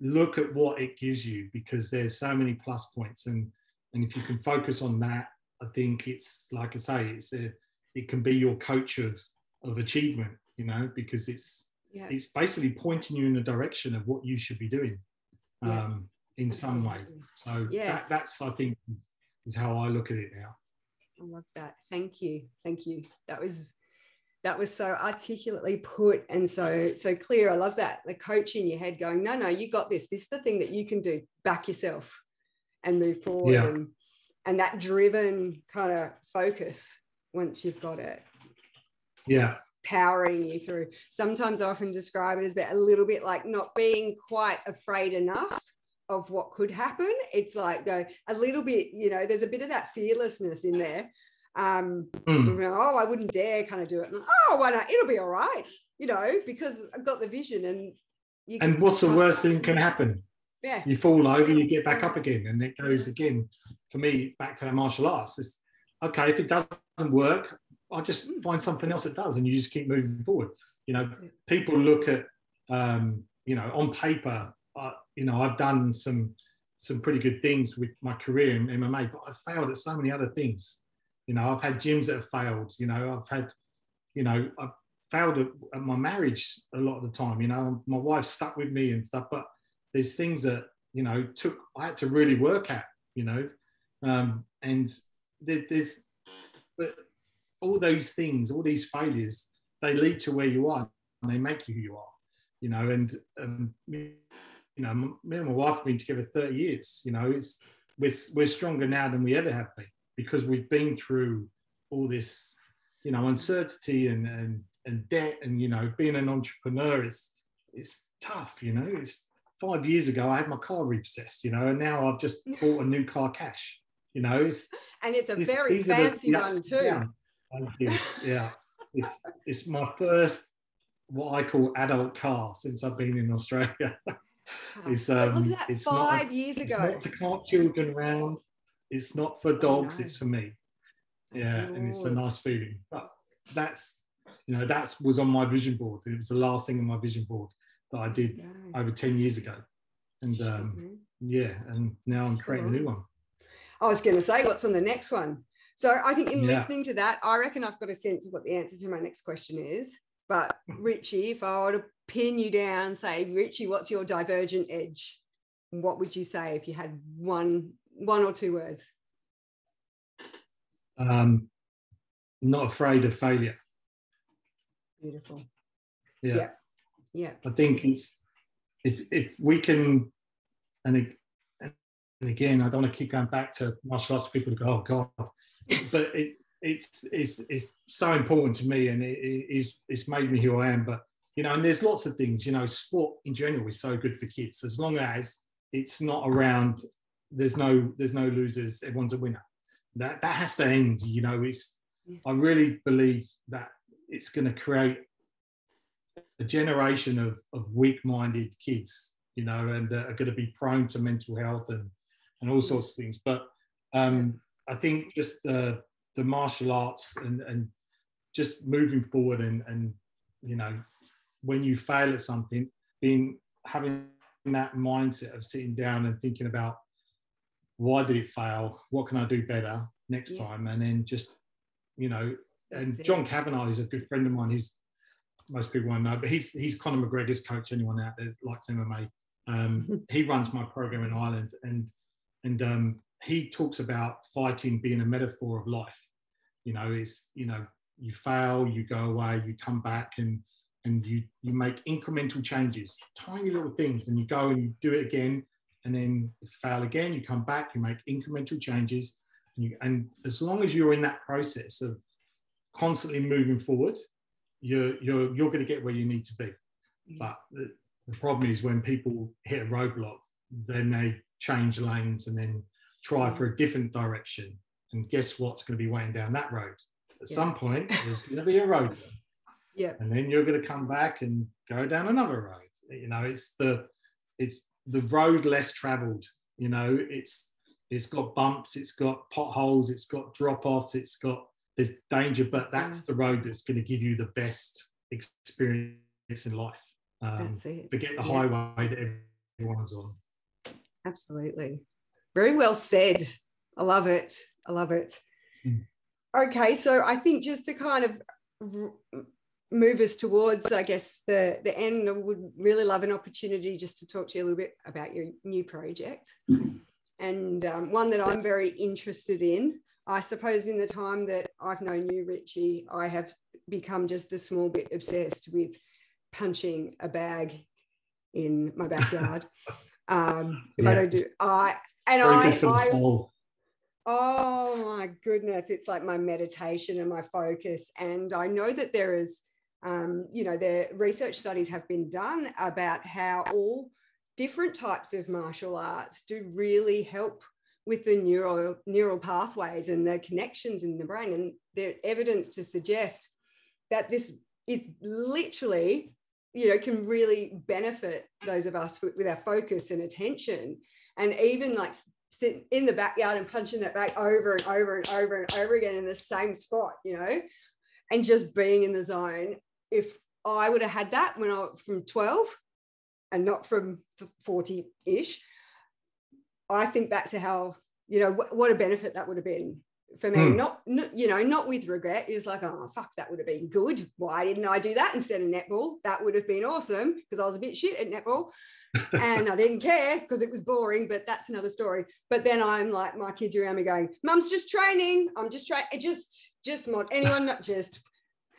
look at what it gives you because there's so many plus points. And and if you can focus on that, I think it's like I say, it's a, it can be your coach of of achievement, you know, because it's yeah. it's basically pointing you in the direction of what you should be doing um, in Absolutely. some way. So yes. that, that's I think is how I look at it now. I love that. Thank you. Thank you. That was that was so articulately put and so so clear. I love that. The coach in your head going, no, no, you got this. This is the thing that you can do. Back yourself and move forward. Yeah. And, and that driven kind of focus once you've got it. Yeah. Powering you through. Sometimes I often describe it as a little bit like not being quite afraid enough of what could happen. It's like go a little bit, you know, there's a bit of that fearlessness in there. Um, mm. oh, I wouldn't dare kind of do it. And, oh, why not? It'll be all right, you know, because I've got the vision and you And what's the worst thing can happen? Yeah. You fall over, you get back up again, and it goes again. For me, back to the martial arts. It's okay, if it doesn't work, I'll just find something else that does, and you just keep moving forward. You know, people look at um, you know, on paper, uh, you know, I've done some some pretty good things with my career in MMA, but I've failed at so many other things. You know, I've had gyms that have failed. You know, I've had, you know, I've failed at, at my marriage a lot of the time. You know, my wife stuck with me and stuff, but there's things that you know took I had to really work at. You know, um, and there, there's, but all those things, all these failures, they lead to where you are and they make you who you are. You know, and um, you know, me and my wife have been together 30 years. You know, it's we're, we're stronger now than we ever have been because we've been through all this, you know, uncertainty and and and debt and you know, being an entrepreneur is it's tough. You know, it's five years ago I had my car repossessed. You know, and now I've just bought a new car cash. You know, it's and it's a this, very fancy the, one too. Thank you. Yeah, it's it's my first what I call adult car since I've been in Australia. It's um, it's five not, years ago. not to cart children around. It's not for dogs. It's for me. That's yeah, yours. and it's a nice feeling. But that's you know that was on my vision board. It was the last thing on my vision board that I did yeah. over ten years ago, and um, yeah, and now I'm creating a new one. I was going to say, what's on the next one? So I think in yeah. listening to that, I reckon I've got a sense of what the answer to my next question is. But Richie, if I were to pin you down, say, Richie, what's your divergent edge? What would you say if you had one one or two words? Um, not afraid of failure. Beautiful. Yeah. yeah. Yeah. I think it's if if we can and and again, I don't want to keep going back to martial arts people go, oh God. but it, it's it's it's so important to me and it, it's it's made me who I am. But you know, and there's lots of things, you know, sport in general is so good for kids as long as it's not around there's no there's no losers, everyone's a winner. That that has to end, you know, it's I really believe that it's going to create a generation of, of weak-minded kids, you know, and uh, are going to be prone to mental health and and all sorts of things. But um, I think just the the martial arts and, and just moving forward and, and you know when you fail at something being having that mindset of sitting down and thinking about why did it fail? What can i do better next yeah. time? And then just you know and john kavanagh is a good friend of mine. Who's most people won't know but he's he's conor mcgregor's coach anyone out there likes mma um, he runs my program in ireland and and um, he talks about fighting being a metaphor of life. You know, it's you know you fail, you go away, you come back, and and you you make incremental changes, tiny little things, and you go and you do it again, and then fail again, you come back, you make incremental changes, and, you, and as long as you're in that process of constantly moving forward, you're you're you're going to get where you need to be. Mm. But the, the problem is when people hit a roadblock, then they change lanes and then try for a different direction. And guess what's going to be waiting down that road? At yeah. some point, there's going to be a road. Yeah. And then you're going to come back and go down another road. You know, it's the it's the road less traveled. You know, it's it's got bumps, it's got potholes, it's got drop off, it's got there's danger, but that's yeah. the road that's going to give you the best experience in life. Um, forget the yeah. highway that everyone's on. Absolutely. Very well said. I love it. I love it. Mm. Okay, so I think just to kind of move us towards, I guess, the, the end, I would really love an opportunity just to talk to you a little bit about your new project. And um, one that I'm very interested in. I suppose in the time that I've known you, Richie, I have become just a small bit obsessed with punching a bag in my backyard. um, yeah. I don't do I and I, I oh my goodness, it's like my meditation and my focus. And I know that there is um, you know, the research studies have been done about how all different types of martial arts do really help with the neural neural pathways and the connections in the brain and there's evidence to suggest that this is literally you know can really benefit those of us with, with our focus and attention. And even like sit in the backyard and punching that back over and over and over and over again in the same spot you know and just being in the zone. If i would have had that when i from 12 and not from 40 ish I think back to how, you know, what, what a benefit that would have been for me. Mm. Not, not, you know, not with regret. It was like, oh, fuck, that would have been good. Why didn't I do that instead of netball? That would have been awesome because I was a bit shit at netball. and I didn't care because it was boring, but that's another story. But then I'm like, my kids around me going, Mum's just training. I'm just trying, just, just mod, anyone, not just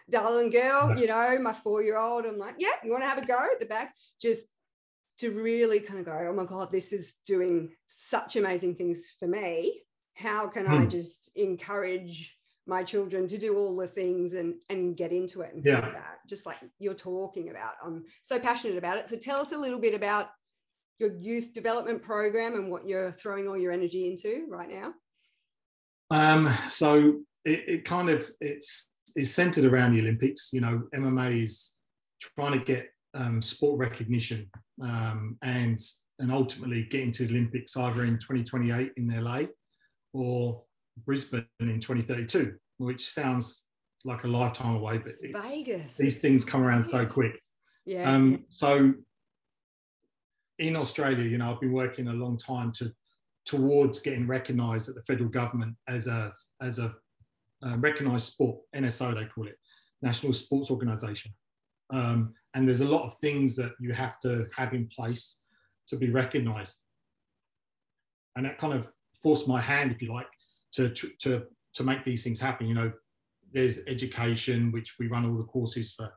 darling girl, you know, my four year old. I'm like, yeah, you want to have a go at the back? Just to really kind of go, oh my God, this is doing such amazing things for me. How can I hmm. just encourage my children to do all the things and and get into it and yeah. that just like you're talking about i'm so passionate about it so tell us a little bit about your youth development program and what you're throwing all your energy into right now um so it, it kind of it's is centered around the olympics you know mma is trying to get um, sport recognition um, and and ultimately getting to the Olympics either in 2028 in LA or Brisbane in 2032, which sounds like a lifetime away, but Vegas. these things come around so quick. Yeah. Um, so in Australia, you know, I've been working a long time to towards getting recognised at the federal government as a as a uh, recognised sport, NSO they call it, National Sports Organisation. Um, and there's a lot of things that you have to have in place to be recognized. And that kind of forced my hand, if you like, to, to, to make these things happen. You know, there's education, which we run all the courses for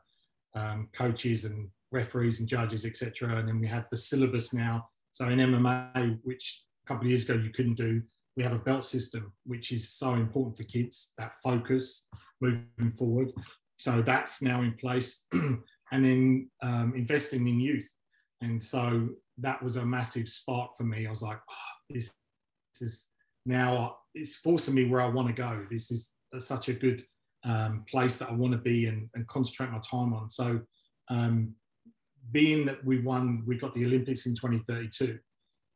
um, coaches and referees and judges, etc. And then we have the syllabus now. So in MMA, which a couple of years ago you couldn't do, we have a belt system, which is so important for kids, that focus moving forward. So that's now in place. and then um, investing in youth. And so that was a massive spark for me. I was like, oh, this, this, is now, it's forcing me where I want to go. This is such a good um, place that I want to be and, and, concentrate my time on. So, um, being that we won, we got the Olympics in 2032,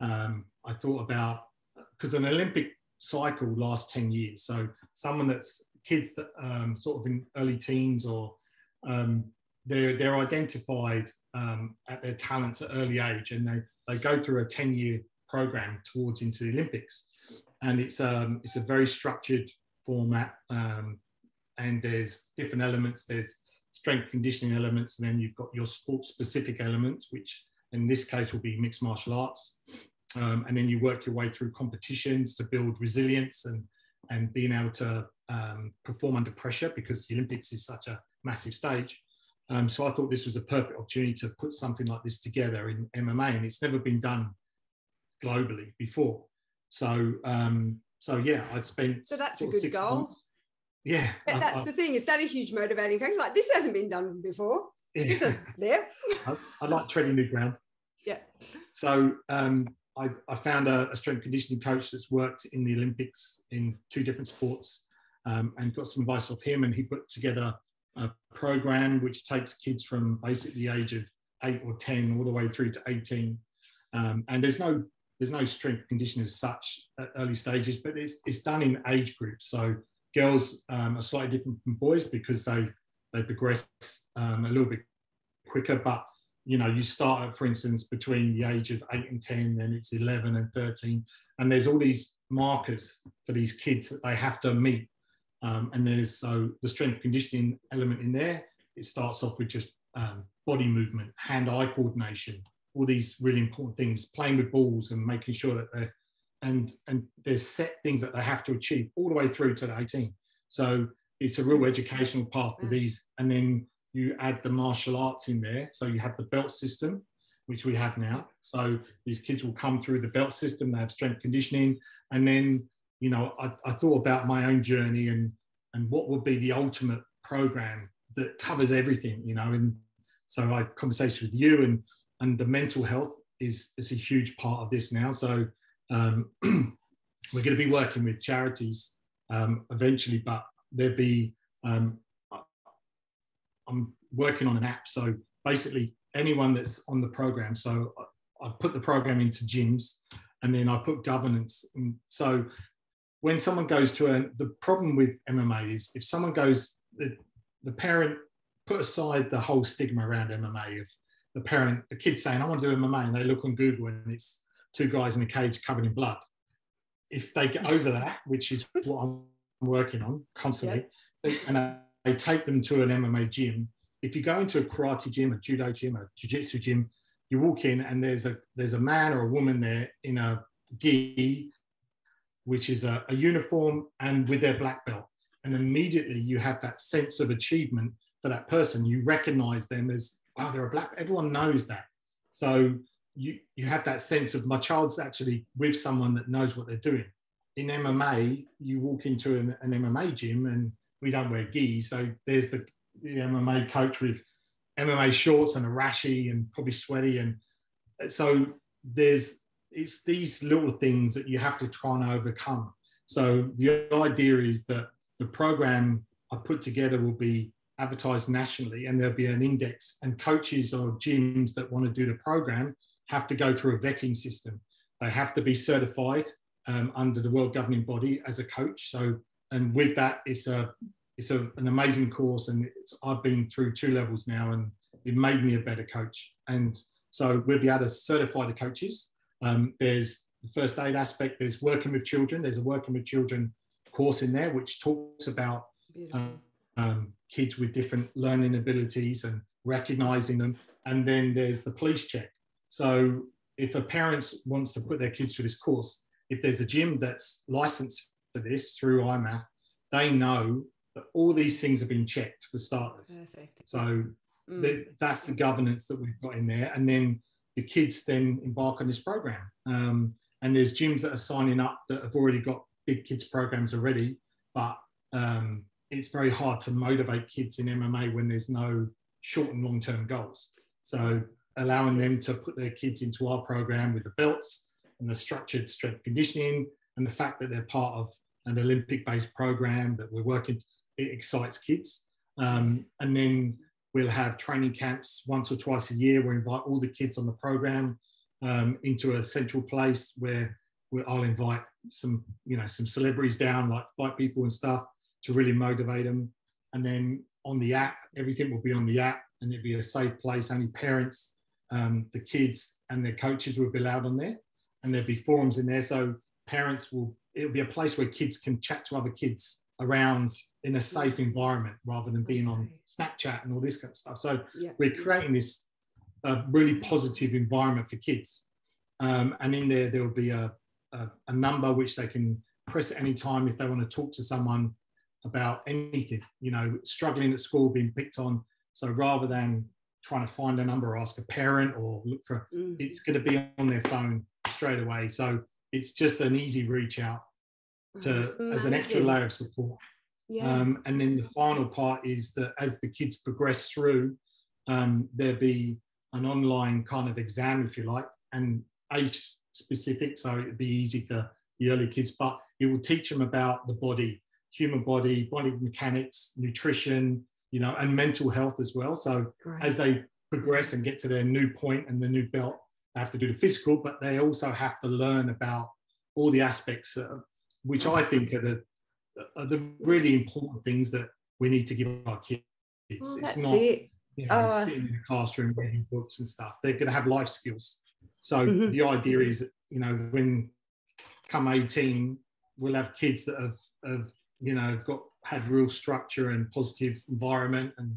um, I thought about because an Olympic cycle lasts 10 years. So, someone that's kids that um, sort of in early teens or um, they're, they're identified um, at their talents at early age and they, they go through a 10 year program towards into the Olympics. And it's, um, it's a very structured format um, and there's different elements. There's strength conditioning elements, and then you've got your sport specific elements, which in this case will be mixed martial arts. Um, and then you work your way through competitions to build resilience and, and being able to um, perform under pressure because the Olympics is such a massive stage. Um, so I thought this was a perfect opportunity to put something like this together in MMA, and it's never been done globally before. So, um, so yeah, I'd spent. So that's a good goal. Months. Yeah, but that's I, the thing. Is that a huge motivating factor? Like this hasn't been done before. Yeah. there. I, I, like treading new ground. Yeah. So um, I, I, found a, a, strength conditioning coach that's worked in the Olympics in two different sports, um, and got some advice off him, and he put together a program which takes kids from basically the age of eight or 10 all the way through to 18. Um, and there's no there's no strength conditioning as such at early stages, but it's, it's done in age groups. So girls um, are slightly different from boys because they they progress um, a little bit quicker. But you know, you start, for instance, between the age of eight and ten, then it's eleven and thirteen, and there's all these markers for these kids that they have to meet. Um, and there's so the strength conditioning element in there. It starts off with just um, body movement, hand-eye coordination, all these really important things, playing with balls and making sure that they're and and there's set things that they have to achieve all the way through to the 18. So it's a real mm. educational path for mm. these. And then you add the martial arts in there. So you have the belt system, which we have now. So these kids will come through the belt system, they have strength conditioning. And then, you know, I, I thought about my own journey and and what would be the ultimate program that covers everything, you know. And so I had conversation with you and and the mental health is is a huge part of this now. So um, we're going to be working with charities um, eventually, but there'll be um, I'm working on an app. So basically, anyone that's on the program. So I, I put the program into gyms, and then I put governance. And so when someone goes to a, the problem with MMA is if someone goes, the, the parent put aside the whole stigma around MMA of the parent, the kid saying, I want to do MMA, and they look on Google and it's two guys in a cage covered in blood. If they get over that, which is what I'm working on constantly, and I take them to an MMA gym. If you go into a karate gym, a judo gym, a jiu-jitsu gym, you walk in and there's a there's a man or a woman there in a gi, which is a, a uniform and with their black belt. And immediately you have that sense of achievement for that person. You recognize them as, wow, they're a black, everyone knows that. So you, you have that sense of my child's actually with someone that knows what they're doing. In MMA, you walk into an, an MMA gym and we don't wear gi. So there's the, the MMA coach with MMA shorts and a rashy and probably sweaty. And so there's, it's these little things that you have to try and overcome. So the idea is that the program I put together will be advertised nationally and there'll be an index and coaches or gyms that want to do the program have to go through a vetting system. They have to be certified um, under the world governing body as a coach. So, and with that, it's a it's a, an amazing course, and I've been through two levels now, and it made me a better coach. And so we'll be able to certify the coaches. Um, there's the first aid aspect. There's working with children. There's a working with children course in there, which talks about um, um, kids with different learning abilities and recognizing them. And then there's the police check. So if a parent wants to put their kids through this course, if there's a gym that's licensed for this through IMMAF, they know that all these things have been checked for starters. Perfect. So mm. that's the governance that we've got in there. And then the kids then embark on this program. Um, and there's gyms that are signing up that have already got big kids programs already, but um, it's very hard to motivate kids in MMA when there's no short and long term goals. So allowing them to put their kids into our program with the belts and the structured strength conditioning and the fact that they're part of an Olympic based program that we're working, it excites kids. Um, and then we'll have training camps once or twice a year. Where we invite all the kids on the program um, into a central place where I'll invite some, you know, some celebrities down like fight people and stuff to really motivate them. And then on the app, everything will be on the app and it'll be a safe place. Only parents um, the kids and their coaches will be allowed on there, and there'll be forums in there. So parents will it'll be a place where kids can chat to other kids around in a safe environment rather than being on Snapchat and all this kind of stuff. So yeah. we're creating this uh, really positive environment for kids. Um, and in there, there will be a, a, a, number which they can press at any time if they want to talk to someone about anything, you know, struggling at school, being picked on. So rather than trying to find a number or ask a parent or look for mm. it's going to be on their phone straight away so it's just an easy reach out to as an extra layer of support yeah. Um, and then the final part is that as the kids progress through um, there'll be an online kind of exam if you like and age specific so it'd be easy for the early kids but it will teach them about the body human body body mechanics nutrition you know, and mental health as well. So as they progress and get to their new point and the new belt, they have to do the physical, but they also have to learn about all the aspects, uh, which I think are the, are the really important things that we need to give our kids. Well, it's not it. you know, oh. sitting in a classroom reading books and stuff. They're going to have life skills. So mm-hmm. the idea is, you know, when come 18, we'll have kids that have, have you know, got had real structure and positive environment and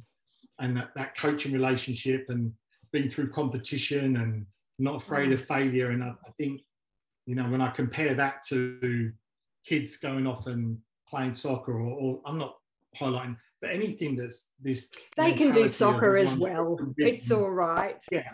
and that, that coaching relationship and been through competition and not afraid of failure. And I, I think, you know, when I compare that to kids going off and playing soccer, or, or I'm not highlighting, but anything that's this. They can do soccer as well. It's all right. Yeah,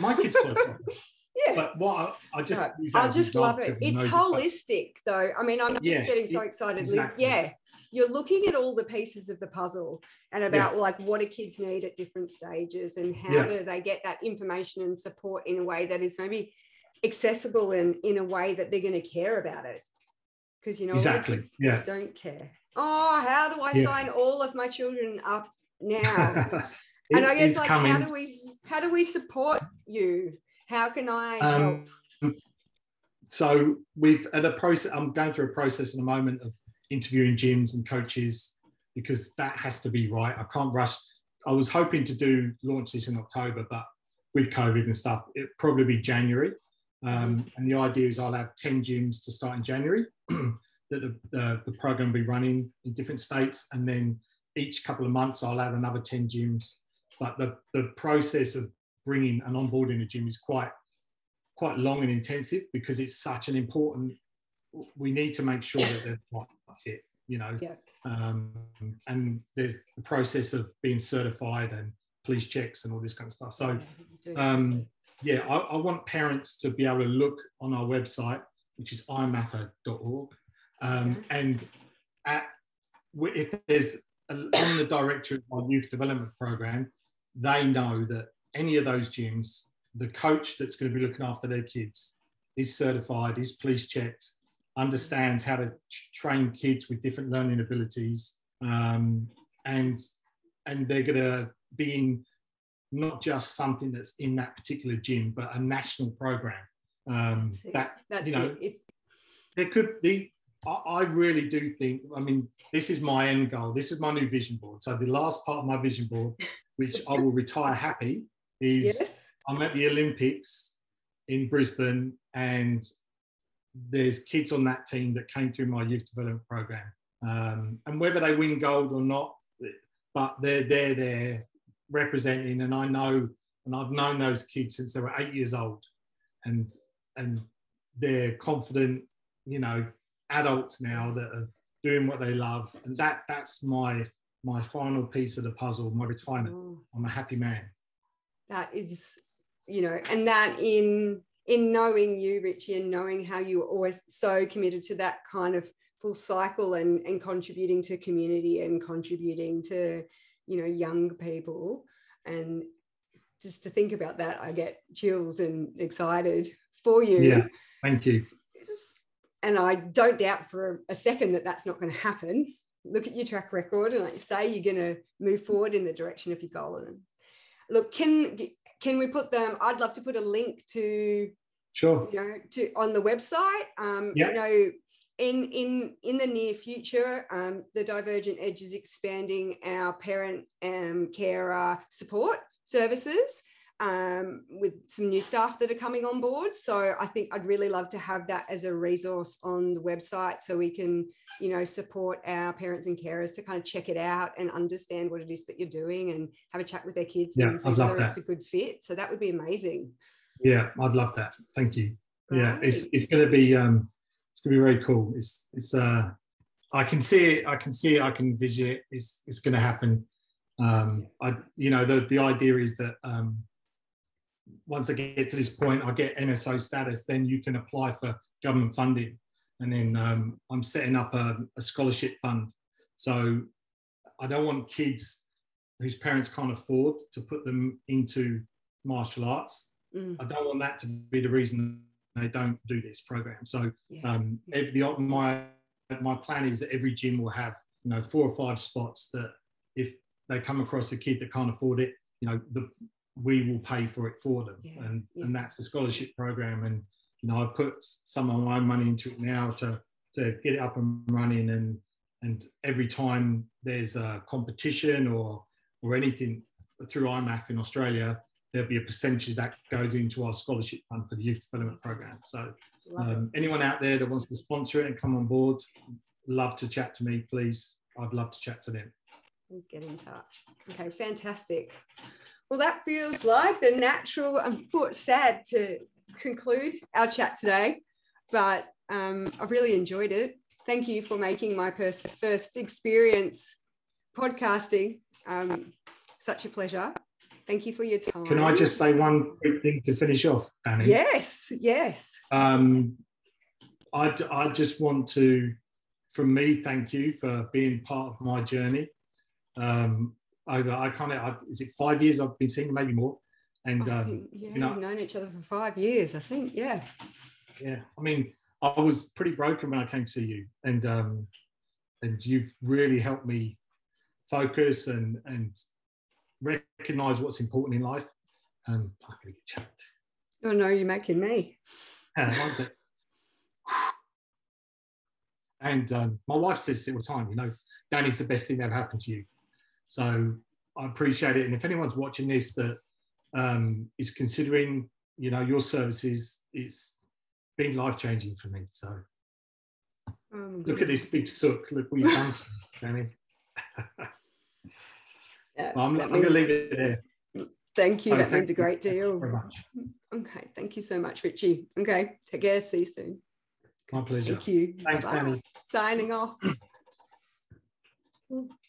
my kids play soccer. Yeah. But what I, I just no, I just love it. It's holistic though. I mean, I'm just yeah, getting so excited. Exactly. Yeah. You're looking at all the pieces of the puzzle and about yeah. like what do kids need at different stages and how yeah. do they get that information and support in a way that is maybe accessible and in a way that they're going to care about it. Because you know exactly yeah don't care. Oh, how do I sign all of my children up now? and I guess like coming. how do we how do we support you how can I um, help? So we've at a process. I'm going through a process in the moment of interviewing gyms and coaches because that has to be right. I can't rush. I was hoping to do launch this in October, but with COVID and stuff, it probably be January. Um, and the idea is I'll have 10 gyms to start in January that the, the, the, program will be running in different states. And then each couple of months, I'll add another 10 gyms. But the, the process of bringing and onboarding a gym is quite quite long and intensive because it's such an important we need to make sure that they're not fit you know? Yeah. um, and there's the process of being certified and police checks and all this kind of stuff. So um, yeah I, I, want parents to be able to look on our website which is imatha.org um, and at if there's a, on the director of our youth development program they know that any of those gyms, the coach that's going to be looking after their kids is certified, is police checked, understands how to train kids with different learning abilities, um, and and they're going to be in not just something that's in that particular gym, but a national program. Um, that that's you know, it. there could be. I really do think. I mean, this is my end goal. This is my new vision board. So the last part of my vision board, which I will retire happy, is yes. I'm at the Olympics in Brisbane and there's kids on that team that came through my youth development program. Um, and whether they win gold or not, but they're they're there representing, and I know, and I've known those kids since they were eight years old, and and they're confident, you know, adults now that are doing what they love, and that that's my my final piece of the puzzle, my retirement. Oh. I'm a happy man that is you know and that in in knowing you richie and knowing how you were always so committed to that kind of full cycle and and contributing to community and contributing to you know young people. And just to think about that i get chills and excited for you. Yeah thank you. And i don't doubt for a second that that's not going to happen. Look at your track record and like you say you're going to move forward in the direction of your goal and look can can we put them i'd love to put a link to sure. you know to on the website. Um yeah. you know in in in the near future um, the divergent edge is expanding our parent and carer support services um, with some new staff that are coming on board. So I think I'd really love to have that as a resource on the website so we can, you know, support our parents and carers to kind of check it out and understand what it is that you're doing and have a chat with their kids yeah, and see whether it's a good fit. So that would be amazing. Yeah, I'd love that. Thank you. Right. Yeah, it's it's gonna be um it's gonna be very cool. It's it's uh I can see it, I can see it, I can vision it, it's it's gonna happen. Um I you know the the idea is that um once I get to this point, I get NSO status, then you can apply for government funding. And then um, I'm setting up a, a, scholarship fund. So I don't want kids whose parents can't afford to put them into martial arts. Mm. I don't want that to be the reason they don't do this program. So yeah. um, every, my my plan is that every gym will have you know four or five spots that if they come across a kid that can't afford it, you know the we will pay for it for them. Yeah, and, yeah. and that's the scholarship program. And, you know, I put some of my own money into it now to, to get it up and running. And, and every time there's a competition or, or anything through IMMAF in Australia, there'll be a percentage that goes into our scholarship fund for the youth development program. So um, anyone out there that wants to sponsor it and come on board, love to chat to me, please. I'd love to chat to them. Please get in touch. Okay, fantastic. Well, that feels like the natural, I'm sad to conclude our chat today, but um, I've really enjoyed it. Thank you for making my first experience podcasting um, such a pleasure. Thank you for your time. Can I just say one quick thing to finish off, Dani? Yes, yes. Um, I, I just want to, from me, thank you for being part of my journey. Um, over, I kind of, is it five years I've been seeing, maybe more? And, um, think, yeah, you know, we've known each other for five years, I think, yeah. Yeah, I mean, I was pretty broken when I came to you, and um, and you've really helped me focus and and recognize what's important in life. And I'm going to get choked. Oh no, you're making me. Uh, and um, my wife says it all the time, you know, Dani's the best thing that ever happened to you. So I appreciate it. And if anyone's watching this that um, is considering, you know, your services, it's been life changing for me. So oh, look at this big sook. Look what you've done to Dani. yeah, well, I'm, I'm going to leave it there. Thank you. That means a great deal. Okay. Thank you so much, Richie. Okay. Take care. See you soon. My pleasure. Thank you. Thanks, Bye. Dani. Signing off.